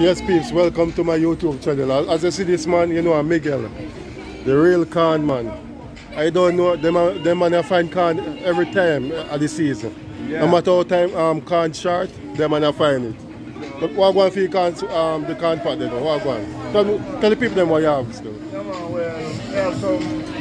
Yes, peeps, welcome to my YouTube channel. As I see this man, you know I'm Miguel, the real con man. I don't know, them, them man I find con every time of the season. Yeah. No matter how time um, con short, them man I find it. But what going for you can, um, the con part then? What going? Tell, tell the people them what you have still. Yeah, man, well, have some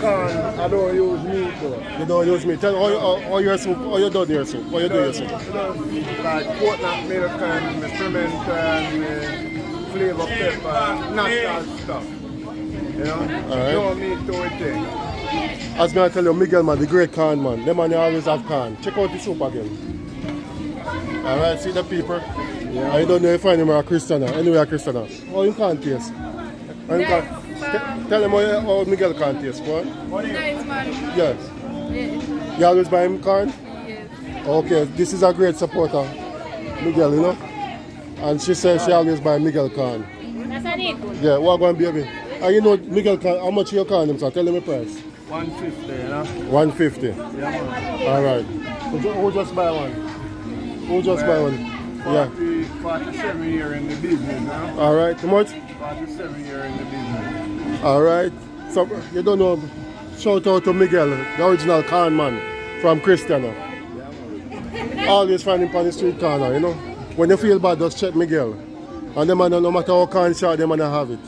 con, I don't use meat though. You don't use meat. Tell how, how, how your soup, how you do your soup, how you do your soup. Like coconut milk and uh, peppermint and uh, flavor pepper, natural stuff. You know? All right. No meat to it. Eh? As me I tell you, Miguel man, the great con man. Them man always have con. Check out the soup again. Alright, see the people? Yeah. I don't know if I am a Christian. Eh? Anyway, a Christian. Oh, you can't taste. You can't. Tell them how, how Miguel can't taste. What? Nice man. Yes. Yeah. You always buy him corn? Yes. Okay, this is a great supporter. Miguel, you know? And she says she always buy Miguel corn. That's a neat one. Yeah, what going baby? And you know Miguel corn, how much you corn him, so tell him the price. 150, you know? 150. Yeah, man. All right. Who ju- Who just buy one? Who just buy one? Yeah. 40, 47 year in the business, you know? All right. How much? 47 year in the business. All right. So you don't know. Shout out to Miguel, the original con man from Christiana. Always find him on the street corner, you know. When you feel bad, just check Miguel. And them man, no matter how con shot, them man have it.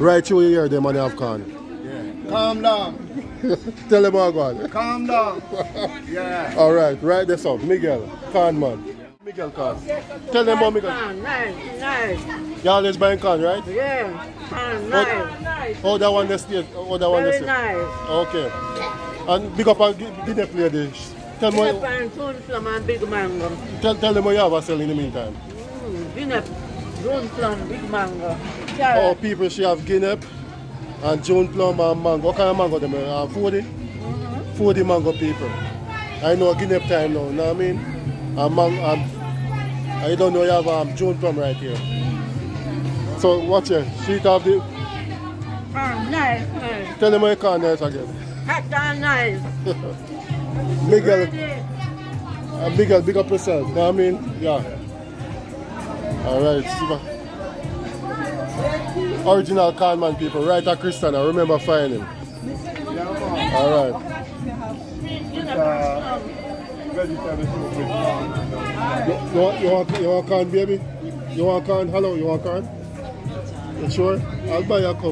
Right through here, them man have con. Yeah. Calm down. Tell them how go Calm down. Yeah. All right, write this up. Miguel, con man. Miguel con. Tell them about Miguel. Nice, nice. You always buying con, right? Yeah, pan, nice. Oh, that one the state. Oh, that one the Very state. nice. Okay. And big up and gi- give them play this. Tell me, Guinea pan, June plum and big mango. tell, tell them what you have a sell in the meantime. Mm, Guinea, June plum, big mango. Oh, people, she have guinea and June plum and mango. What kind of mango them? Uh, 40? Mm-hmm. 40 mango people. I know guinea time now, you know what I mean? And man, um, I don't know you have um, June plum right here. So watch it. She have the. Pan, nice, nice. Tell them what you call nice again. Hot and nice. Miguel, Ready? uh, big up yourself. You know what I mean? Yeah. Alright, super. Original Conman people, right at Christiana. Remember finding him. Alright. Uh, vegetable soup corn. You, want, you, want, you want corn, baby? You want corn? Hello, you want corn? You sure? I'll buy a cup.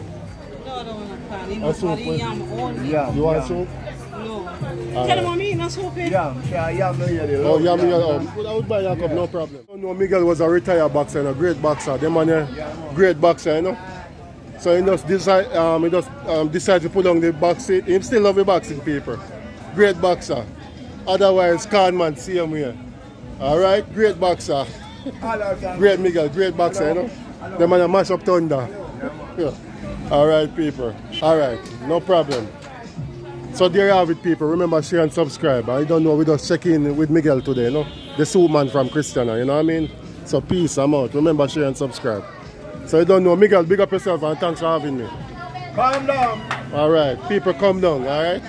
No, I don't want pan. You know, soup with- yam. Yeah. You want yeah. soup? No. Alright. Tell I mean, that's okay. Yam, yeah, yam, yeah, Oh, yeah, yam. Oh, I would buy you a cup, no problem. You know, Miguel was a retired boxer and a great boxer. Them man, a great boxer, you know. So he just decide, um, he just um, decide to put on the boxing. He still love the boxing people. Great boxer. Otherwise, con man, see him here. All right, great boxer. Great Miguel, great boxer, you know. The man a mash up thunder. Yeah. All right, people. All right, no problem. So there you have it, people. Remember, share and subscribe. I don't know, we just check in with Miguel today, you know. The soup man from Christiana, you know what I mean? So peace, I'm out. Remember, share and subscribe. So you don't know, Miguel, big up yourself and thanks for having me. Calm down. All right, people calm down, all right?